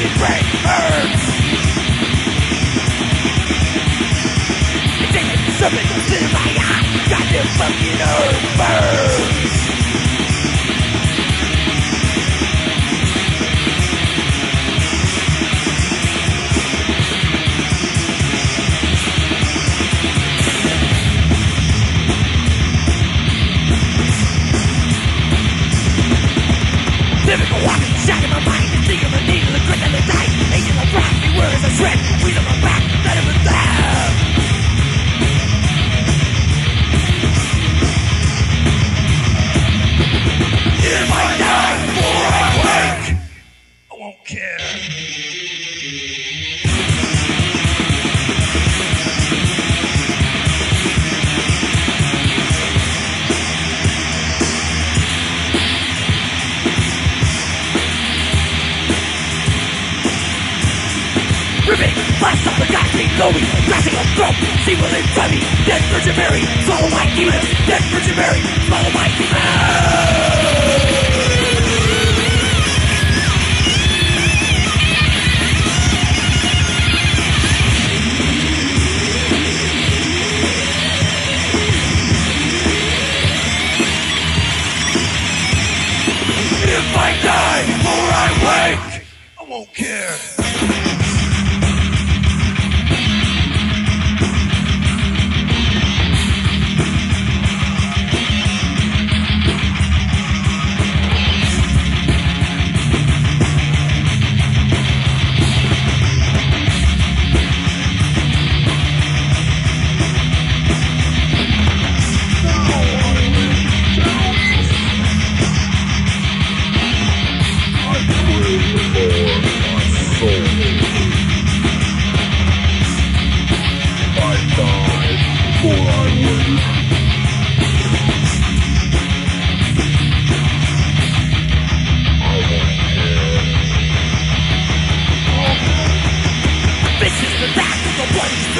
Get ready. Energy loading, crashing on throat. See what they try me. Dead Virgin Mary Swallow my demons. Dead Virgin Mary Swallow my demons. If I die or I wake, I won't care.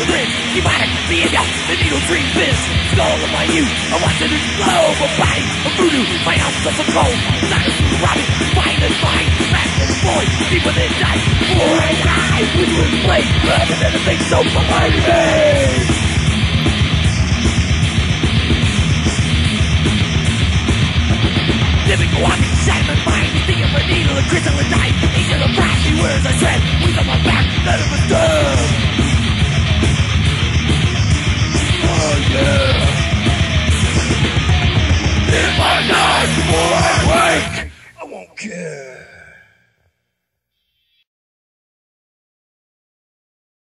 The syringe Demonic the needle tree biz Skull of my youth, I watch it explode A body of voodoo, my house of control Not a robbing, fine and fine Fast and boy, deep within night Before I die, with one blade Rather than a big soap behind me Living walking shaman mind. Thinking of a needle, a chrysalis Each of the flashy words I tread Wings on my back, none of us done If